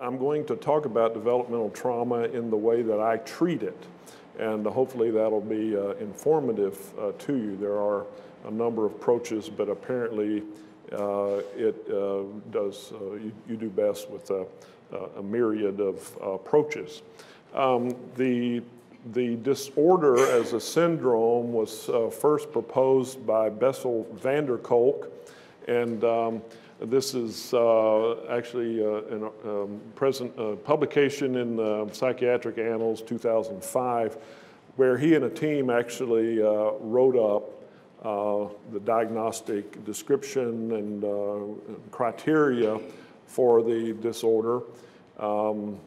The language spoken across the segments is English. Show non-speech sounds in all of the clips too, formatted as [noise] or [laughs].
I'm going to talk about developmental trauma in the way that I treat it. And hopefully that'll be uh, informative uh, to you. There are a number of approaches, but apparently uh, it uh, does, uh, you, you, do best with a, a myriad of approaches. Um, the, the disorder as a syndrome was uh, first proposed by Bessel van der Kolk, and um, this is uh, actually uh, a um, present uh, publication in the Psychiatric Annals 2005, where he and a team actually uh, wrote up uh, the diagnostic description and uh, criteria for the disorder. Um,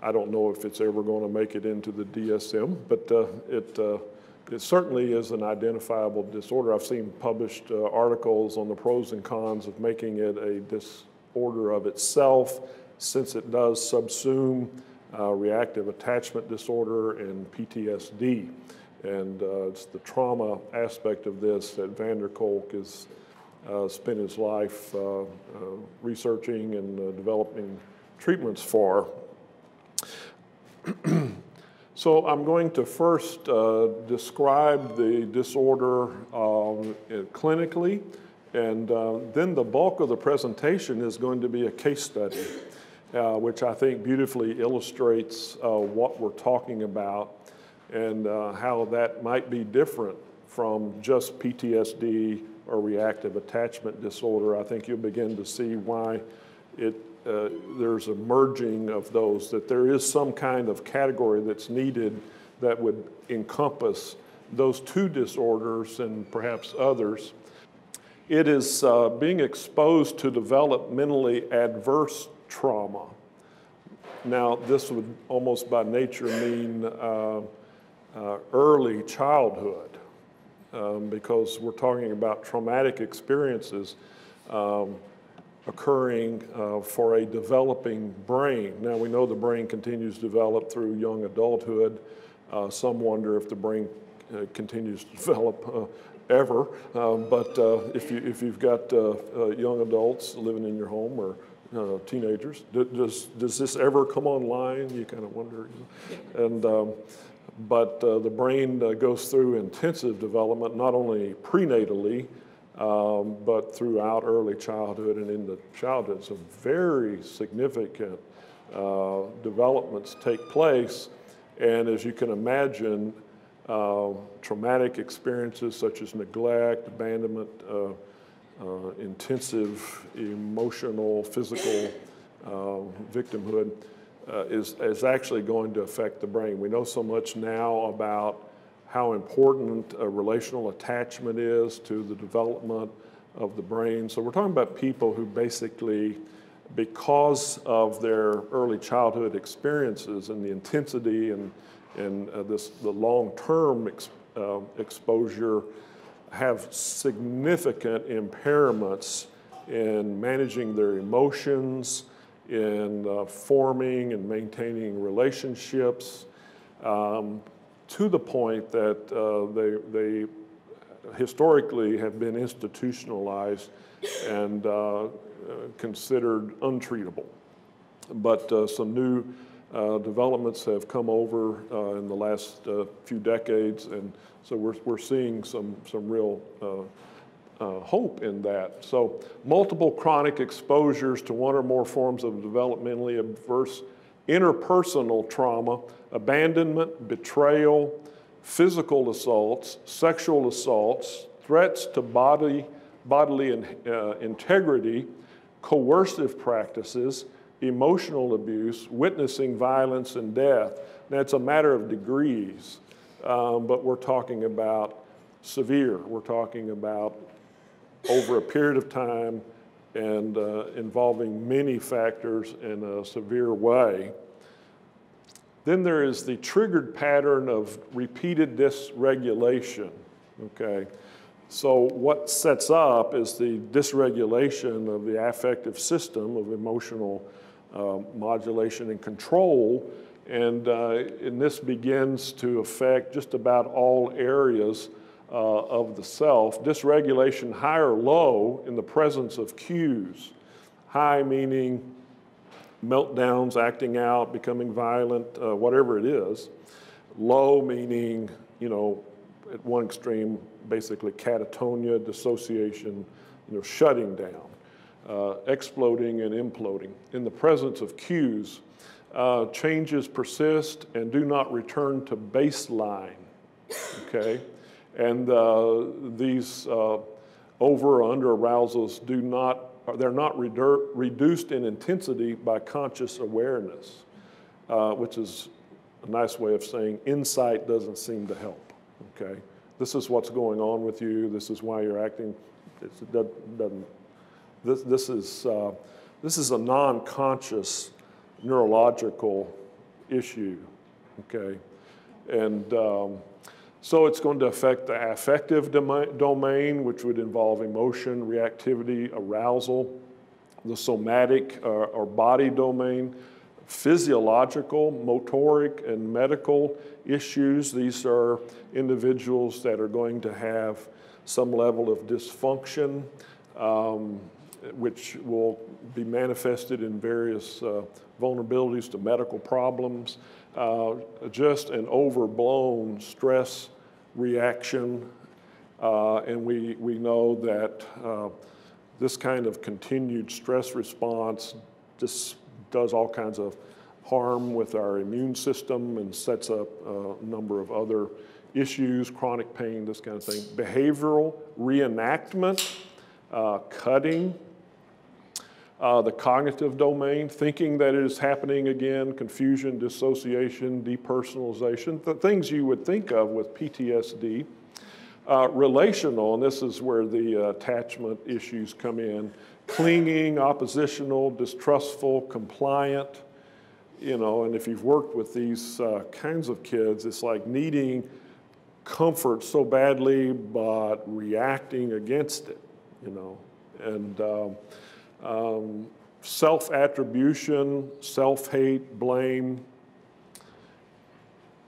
I don't know if it's ever going to make it into the DSM, but it it certainly is an identifiable disorder. I've seen published uh, articles on the pros and cons of making it a disorder of itself, since it does subsume uh, reactive attachment disorder and PTSD. And uh, it's the trauma aspect of this that van der Kolk has uh, spent his life uh, uh, researching and developing treatments for. [clears throat] So I'm going to first uh, describe the disorder um, clinically, and uh, then the bulk of the presentation is going to be a case study, uh, which I think beautifully illustrates uh, what we're talking about and uh, how that might be different from just PTSD or reactive attachment disorder. I think you'll begin to see why it uh, there's a merging of those, that there is some kind of category that's needed that would encompass those two disorders and perhaps others. It is uh, being exposed to developmentally adverse trauma. Now, this would almost by nature mean uh, uh, early childhood um, because we're talking about traumatic experiences. Um, occurring uh, for a developing brain. Now we know the brain continues to develop through young adulthood. Uh, some wonder if the brain uh, continues to [laughs] develop uh, ever. Um, but uh, if, you, if you've got uh, young adults living in your home or teenagers, does, does this ever come online? You kind of wonder. You know? And um, but the brain goes through intensive development, not only prenatally, um, but throughout early childhood and into childhood, some very significant uh, developments take place. And as you can imagine, uh, traumatic experiences such as neglect, abandonment, uh, uh intensive emotional, physical uh, victimhood uh, is, is actually going to affect the brain. We know so much now about how important a relational attachment is to the development of the brain. So we're talking about people who basically, because of their early childhood experiences and the intensity and, and uh, this, the long-term ex, uh, exposure, have significant impairments in managing their emotions, in uh, forming and maintaining relationships, um, to the point that uh, they, they historically have been institutionalized and uh, considered untreatable. But uh, some new uh, developments have come over uh, in the last uh, few decades, and so we're, we're seeing some, some real hope in that. So multiple chronic exposures to one or more forms of developmentally adverse interpersonal trauma, abandonment, betrayal, physical assaults, sexual assaults, threats to body, bodily in, uh, integrity, coercive practices, emotional abuse, witnessing violence and death. Now, it's a matter of degrees, um, but we're talking about severe. We're talking about over a period of time and uh, involving many factors in a severe way. Then there is the triggered pattern of repeated dysregulation, okay? So what sets up is the dysregulation of the affective system of emotional uh, modulation and control, and, uh, and this begins to affect just about all areas uh, of the self. Dysregulation high or low in the presence of cues. High meaning meltdowns, acting out, becoming violent, uh, whatever it is. Low meaning, you know, at one extreme, basically catatonia, dissociation, you know, shutting down, uh, exploding and imploding. In the presence of cues, uh, changes persist and do not return to baseline, okay? And uh, these uh, over or under arousals do not, they're not redu reduced in intensity by conscious awareness, uh, which is a nice way of saying insight doesn't seem to help, okay? This is what's going on with you. This is why you're acting. It doesn't, this, this, is, uh, this is a non-conscious neurological issue, okay? And um, so it's going to affect the affective domain, which would involve emotion, reactivity, arousal, the somatic uh, or body domain, physiological, motoric, and medical issues. These are individuals that are going to have some level of dysfunction, um, which will be manifested in various uh, vulnerabilities to medical problems, uh, just an overblown stress reaction. Uh, and we, we know that uh, this kind of continued stress response just does all kinds of harm with our immune system and sets up a number of other issues, chronic pain, this kind of thing. Behavioral reenactment, uh, cutting, uh, the cognitive domain, thinking that it is happening again, confusion, dissociation, depersonalization, the things you would think of with PTSD. Uh, relational, and this is where the uh, attachment issues come in, clinging, oppositional, distrustful, compliant, you know, and if you've worked with these uh, kinds of kids, it's like needing comfort so badly, but reacting against it, you know, and um, um, self attribution, self hate, blame,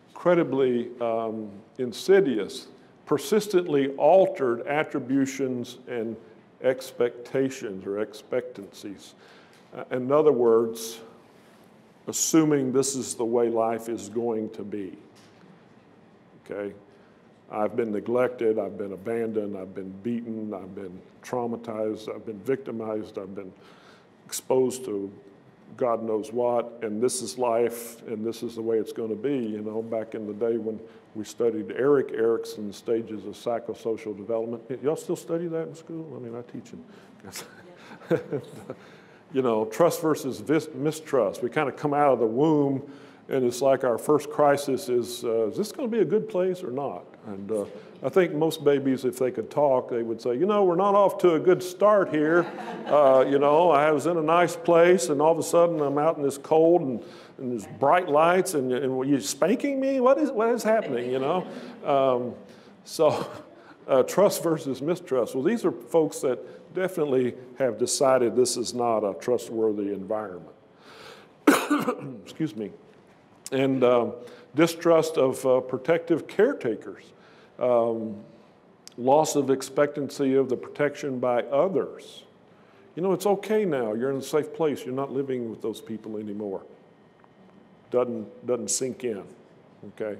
incredibly um, insidious, persistently altered attributions and expectations or expectancies. Uh, in other words, assuming this is the way life is going to be. Okay? I've been neglected, I've been abandoned, I've been beaten, I've been traumatized, I've been victimized, I've been exposed to God knows what, and this is life, and this is the way it's going to be. You know, back in the day when we studied Erik Erikson's stages of psychosocial development. Y'all still study that in school? I mean, I teach it. [laughs] you know, trust versus mistrust. We kind of come out of the womb, and it's like our first crisis is, uh, is this going to be a good place or not? And uh, I think most babies, if they could talk, they would say, you know, we're not off to a good start here. Uh, you know, I was in a nice place, and all of a sudden I'm out in this cold and, and there's bright lights, and, and were you spanking me? What is, what is happening, you know? Um, so, [laughs] uh, trust versus mistrust. Well, these are folks that definitely have decided this is not a trustworthy environment. [coughs] Excuse me. And um, distrust of uh, protective caretakers um, loss of expectancy of the protection by others. You know, it's okay now. You're in a safe place. You're not living with those people anymore. Doesn't, doesn't sink in, okay?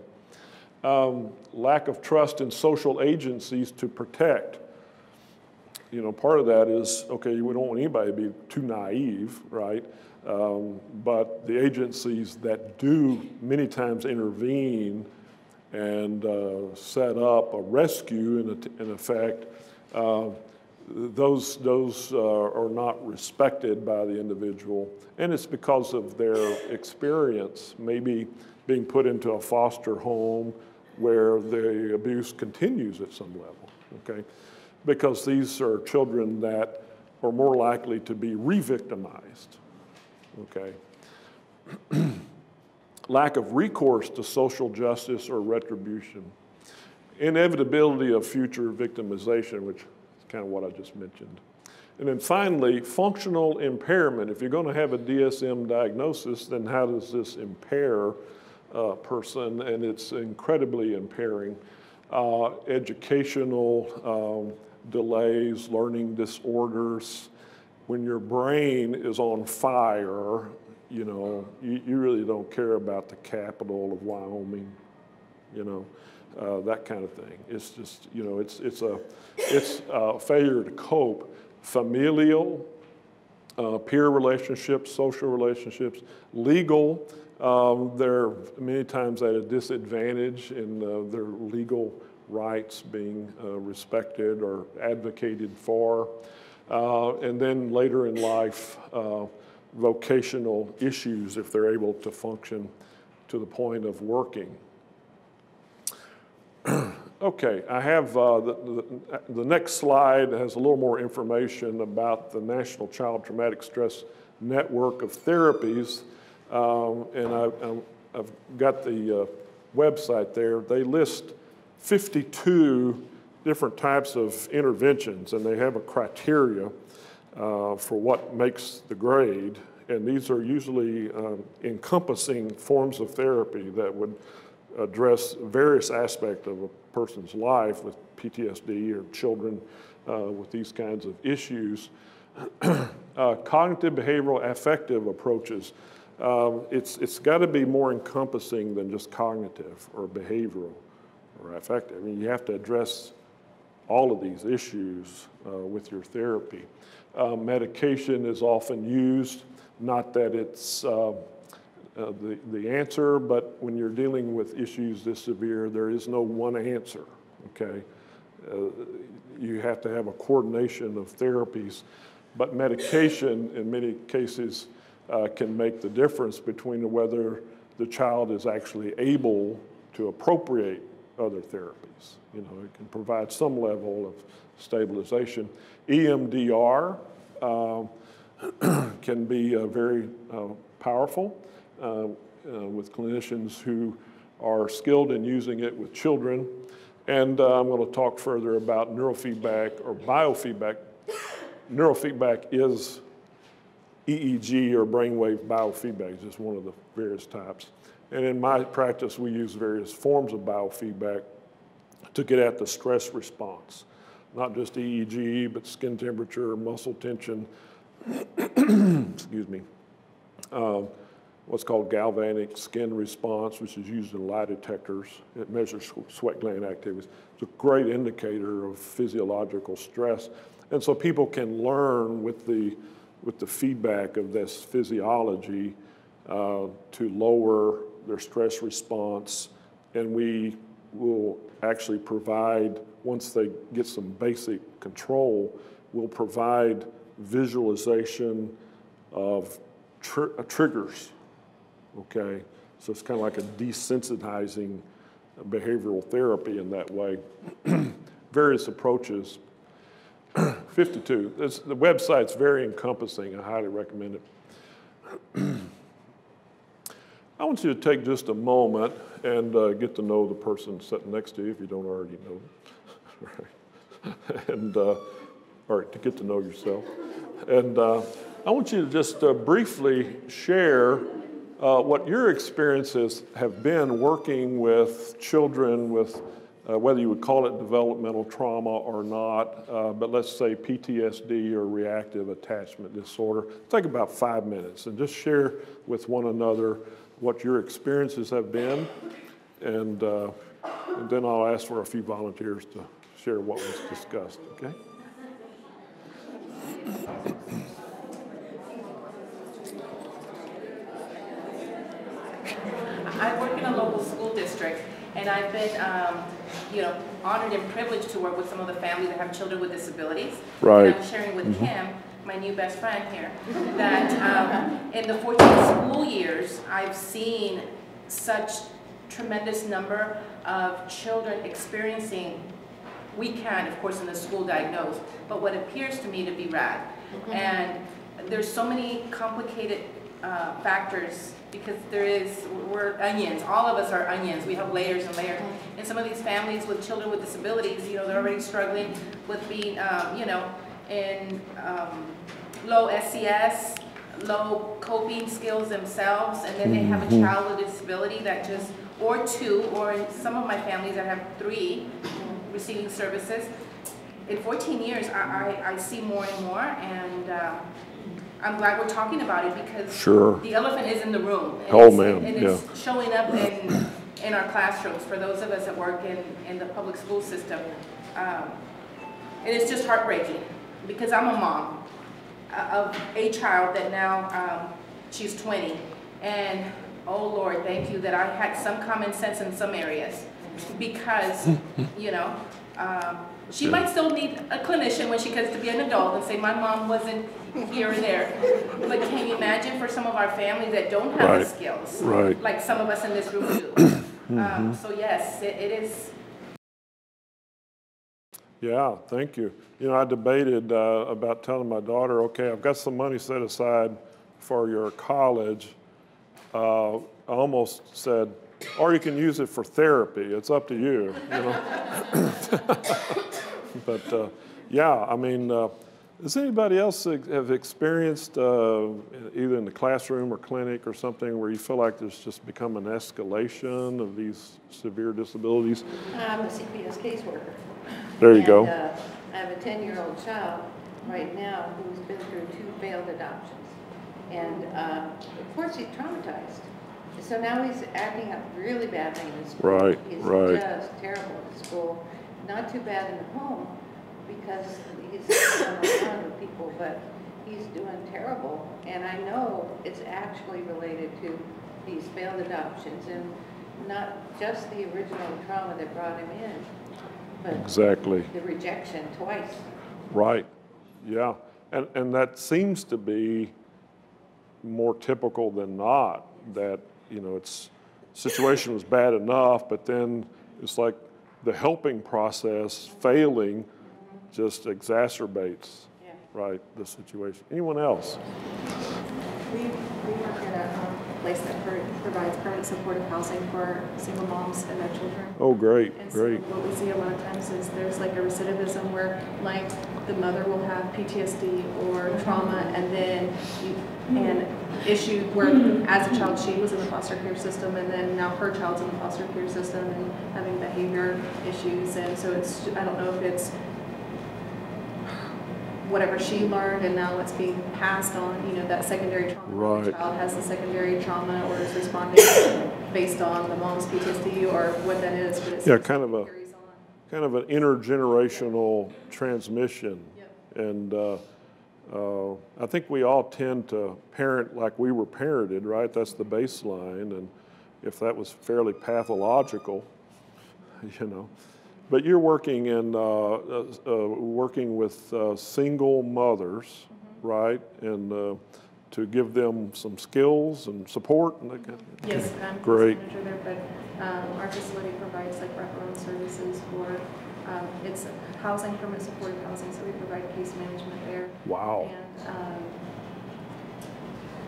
Um, lack of trust in social agencies to protect. You know, part of that is, okay, we don't want anybody to be too naive, right? Um, but the agencies that do many times intervene and uh, set up a rescue in, a, in effect, uh, those, those uh, are not respected by the individual. And it's because of their experience, maybe being put into a foster home where the abuse continues at some level, okay? Because these are children that are more likely to be re-victimized, okay? [clears throat] lack of recourse to social justice or retribution, inevitability of future victimization, which is kind of what I just mentioned. And then finally, functional impairment. If you're going to have a DSM diagnosis, then how does this impair a person? And it's incredibly impairing. Uh, educational um, delays, learning disorders. When your brain is on fire, you know, you, you really don't care about the capital of Wyoming, you know, uh, that kind of thing. It's just, you know, it's, it's, a, it's a failure to cope. Familial, uh, peer relationships, social relationships, legal, um, they're many times at a disadvantage in uh, their legal rights being uh, respected or advocated for. Uh, and then later in life, uh, vocational issues if they're able to function to the point of working. [clears throat] okay, I have uh, the, the, the, next slide has a little more information about the National Child Traumatic Stress Network of Therapies. Um, and I, have got the uh, website there. They list 52 different types of interventions, and they have a criteria uh, for what makes the grade. And these are usually um, encompassing forms of therapy that would address various aspects of a person's life with PTSD or children uh, with these kinds of issues. [clears throat] uh, cognitive behavioral affective approaches. Um, it's it's got to be more encompassing than just cognitive or behavioral or affective. I mean, you have to address all of these issues uh, with your therapy. Uh, medication is often used, not that it's uh, uh, the, the answer, but when you're dealing with issues this severe, there is no one answer, okay? Uh, you have to have a coordination of therapies, but medication in many cases uh, can make the difference between whether the child is actually able to appropriate other therapies. You know, it can provide some level of stabilization. EMDR uh, [clears throat] can be uh, very uh, powerful uh, uh, with clinicians who are skilled in using it with children. And uh, I'm going to talk further about neurofeedback or biofeedback. Neurofeedback is EEG or brainwave biofeedback, just one of the various types. And in my practice, we use various forms of biofeedback to get at the stress response. Not just EEG, but skin temperature, muscle tension, [clears throat] excuse me, um, what's called galvanic skin response, which is used in lie detectors. It measures sweat gland activities. It's a great indicator of physiological stress. And so people can learn with the, with the feedback of this physiology uh, to lower their stress response. And we will actually provide, once they get some basic control, we'll provide visualization of tr uh, triggers, okay? So it's kind of like a desensitizing behavioral therapy in that way. [clears throat] Various approaches. [clears throat] 52. This, the website's very encompassing. I highly recommend it. [clears throat] I want you to take just a moment and uh, get to know the person sitting next to you if you don't already know them. [laughs] [laughs] and, uh, right, to get to know yourself. And uh, I want you to just uh, briefly share uh, what your experiences have been working with children with uh, whether you would call it developmental trauma or not, uh, but let's say PTSD or reactive attachment disorder. Take about five minutes and just share with one another what your experiences have been, and, uh, and then I'll ask for a few volunteers to share what was discussed, okay? I work in a local school district, and I've been, um, you know, honored and privileged to work with some of the families that have children with disabilities. Right. And I'm sharing with mm-hmm. Kim my new best friend here, that um, in the 14 school years, I've seen such tremendous number of children experiencing, we can, of course, in the school diagnose, but what appears to me to be RAD. Mm-hmm. And there's so many complicated uh, factors because there is, we're onions, all of us are onions, we have layers and layers. And some of these families with children with disabilities, you know, they're already struggling with being, um, you know, in um, low SES, low coping skills themselves, and then they have a mm-hmm. child with a disability that just, or two, or in some of my families that have three receiving services. In 14 years, I, I, I see more and more, and uh, I'm glad we're talking about it because Sure. the elephant is in the room. and Oh, man, And it's showing up in, in our classrooms for those of us that work in, in the public school system. Um, And it's just heartbreaking because I'm a mom uh, of a child that now, um, she's 20. And, oh Lord, thank you that I had some common sense in some areas. Because, you know, um, she might still need a clinician when she gets to be an adult and say, my mom wasn't here or there. But can you imagine for some of our families that don't have the skills? right. Like some of us in this room do. [clears throat] Mm-hmm. Um, So yes, it it is, Yeah, thank you. You know, I debated uh, about telling my daughter, okay, I've got some money set aside for your college. Uh, I almost said, or you can use it for therapy. It's up to you, you know. [laughs] but uh, yeah, I mean, uh, does anybody else have experienced uh, either in the classroom or clinic or something where you feel like there's just become an escalation of these severe disabilities? I'm a CPS caseworker. There you go. And, uh, I have a 10-year-old child right now who's been through two failed adoptions. And uh, of course, he's traumatized. So now he's acting up really badly in school. Right, right. He's just terrible at school. Not too bad in the home because he's [coughs] around with people, but he's doing terrible. And I know it's actually related to these failed adoptions and not just the original trauma that brought him in, but Exactly. the rejection twice. Right, yeah. And, and that seems to be more typical than not, that, you know, it's, situation was bad enough, but then it's like the helping process failing just exacerbates, Yeah. right, the situation. Anyone else? We, we work at a um, place that pro- provides permanent supportive housing for single moms and their children. Oh, great, And so great. what we see a lot of times is there's like a recidivism where like the mother will have PTSD or trauma and then you, and issue where as a child she was in the foster care system and then now her child's in the foster care system and having behavior issues and so it's, I don't know if it's whatever she learned and now it's being passed on, you know, that secondary trauma. Right. The child has the secondary trauma or is responding based on the mom's PTSD or what that is, but it's. Yeah, kind of a- Kind of an intergenerational transmission. Yep. And uh, uh, I think we all tend to parent like we were parented, right? That's the baseline. And if that was fairly pathological, [laughs] you know. But you're working in, uh, uh, uh, working with uh, single mothers, right? And uh, to give them some skills and support and that kind of Yes, I'm Great. manager there, but um, our facility provides like wraparound services for, um, it's housing, permanent supportive housing, so we provide case management there. Wow. And um,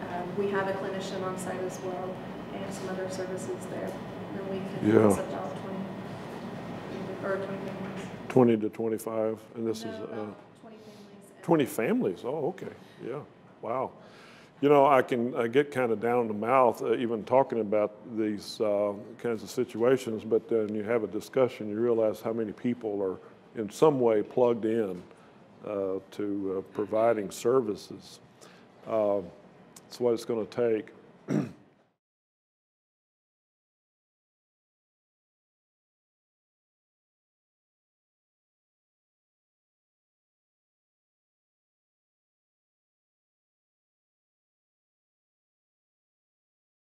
uh, we have a clinician on site as well and some other services there. And we can Yeah. about 20, or 20 families. 20 to 25, and this No, is uh, 20 families. 20 families. Oh, okay. Yeah. Wow. You know, I can I get kind of down the mouth uh, even talking about these uh, kinds of situations, but then you have a discussion, you realize how many people are in some way plugged in uh, to uh, providing services. Uh, it's what it's going to take. [clears throat]